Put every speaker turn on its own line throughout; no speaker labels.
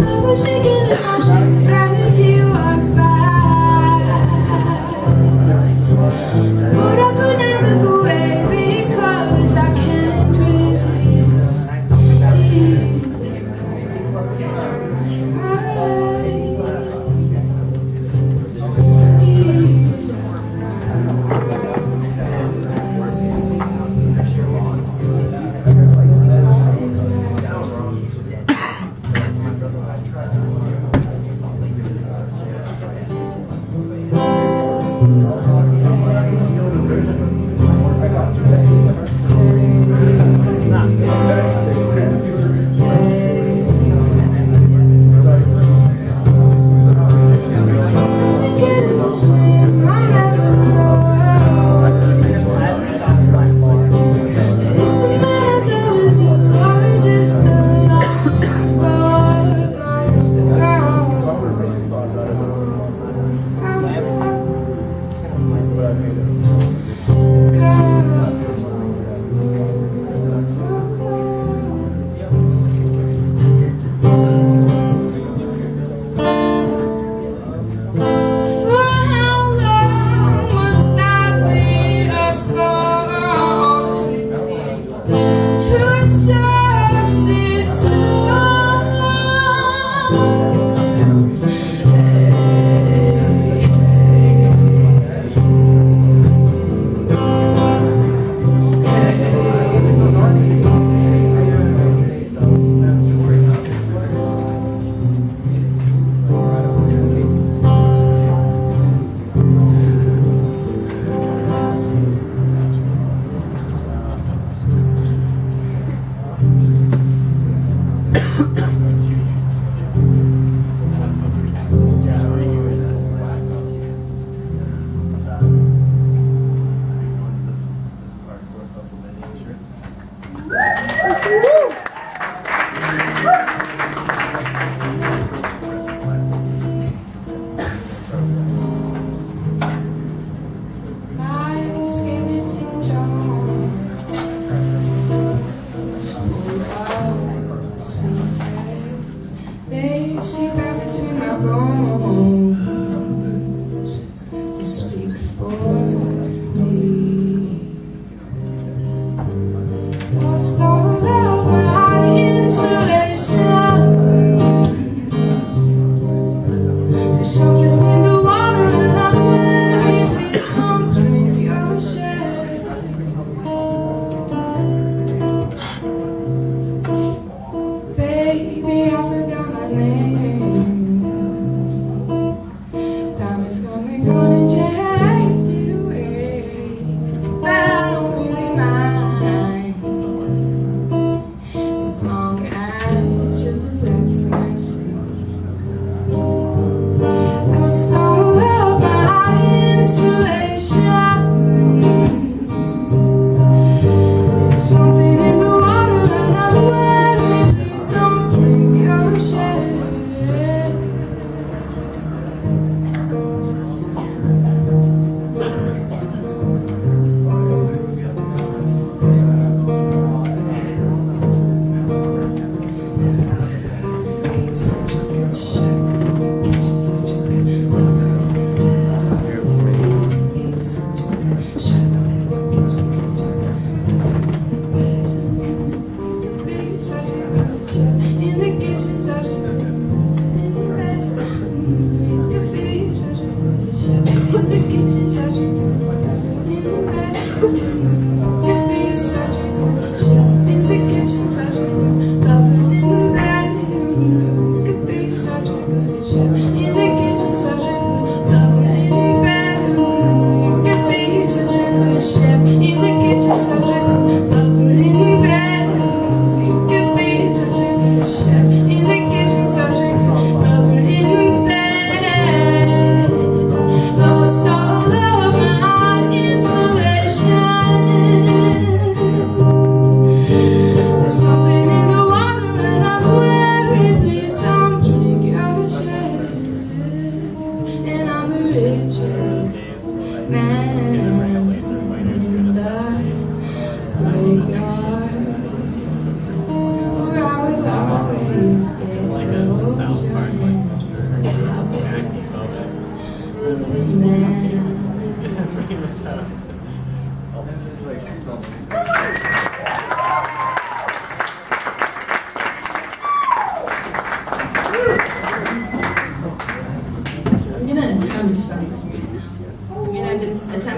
I forgot my name.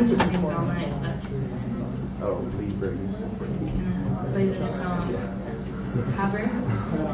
I'm just hands all night. Oh, Lee Brady. Can play this song? Cover?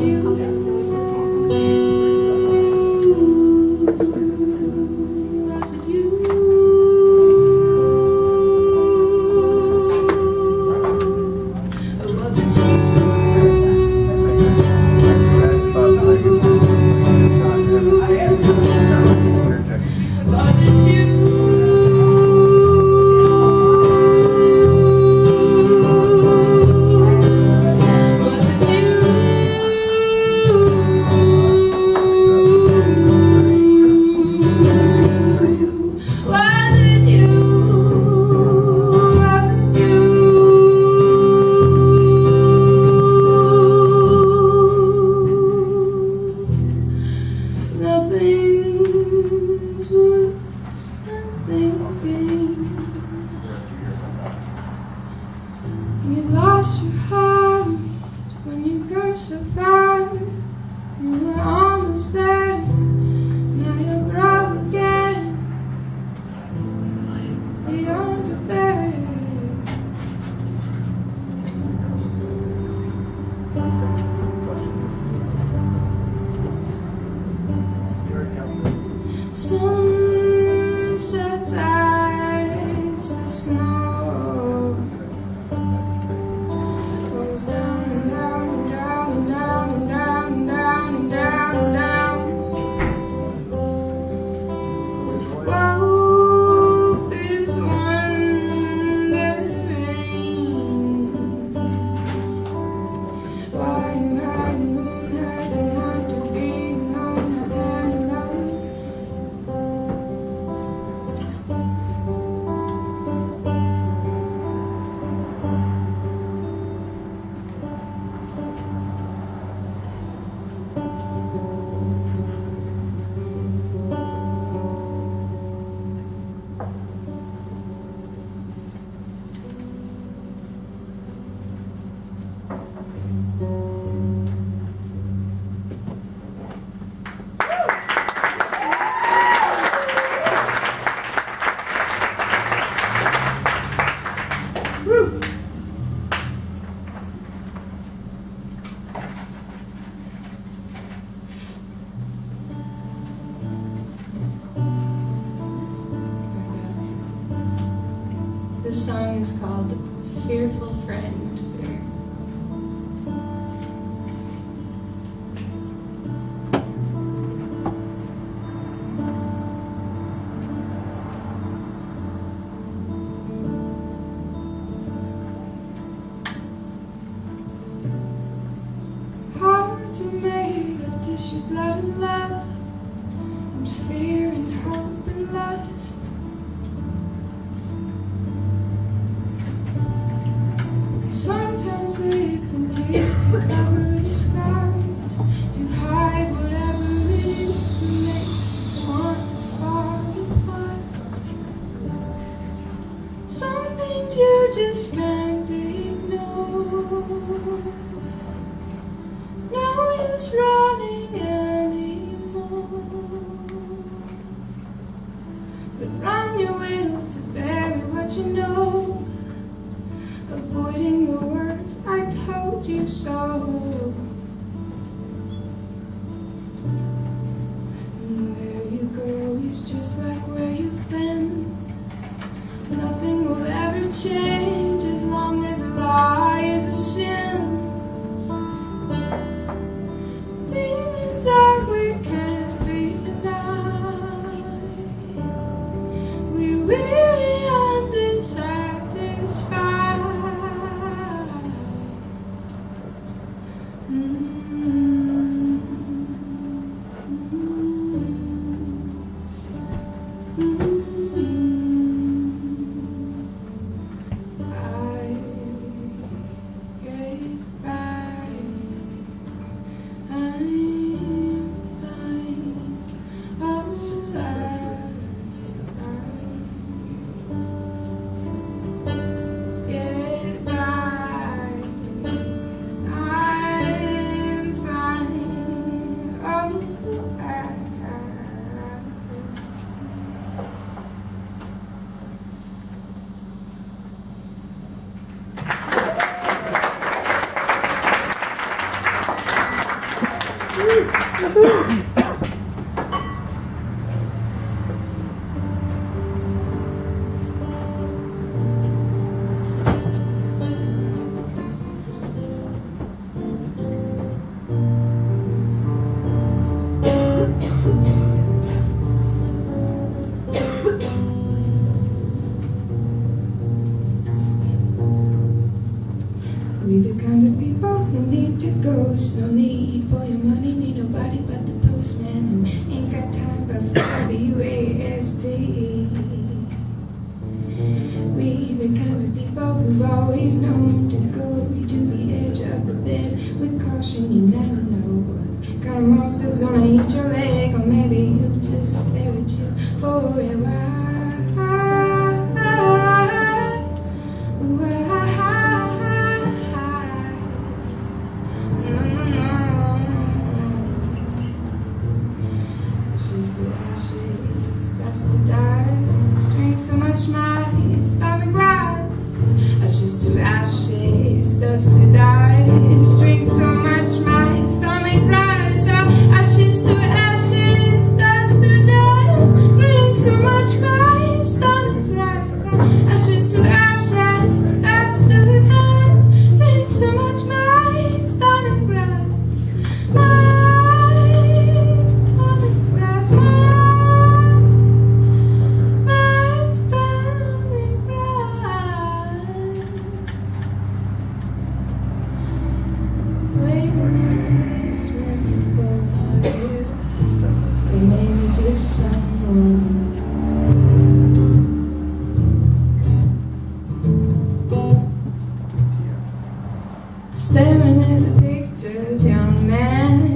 you? The song is called Fearful Friend. Staring at the pictures, young man.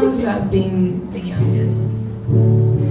Song's about being the youngest.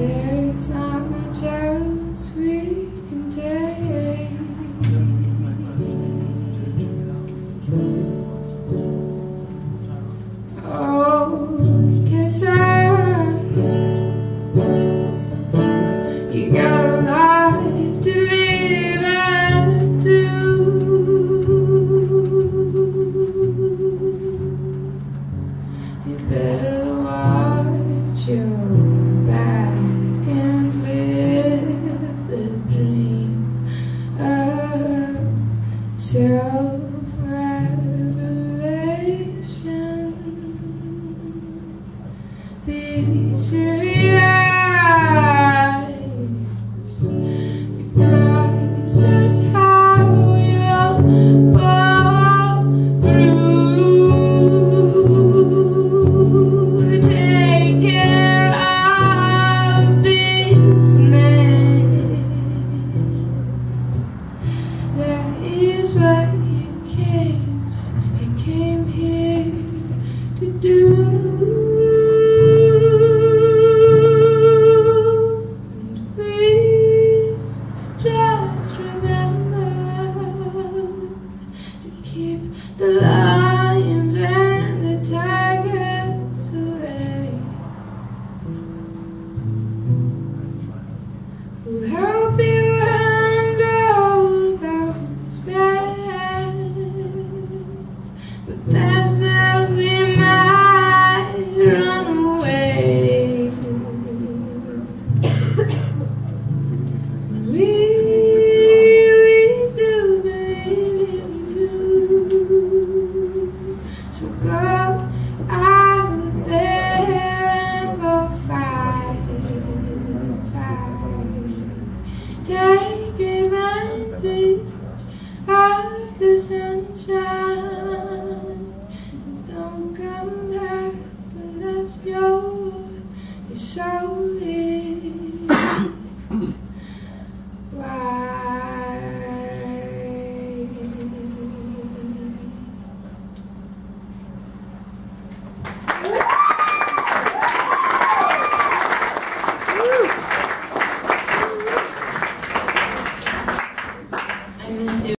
There's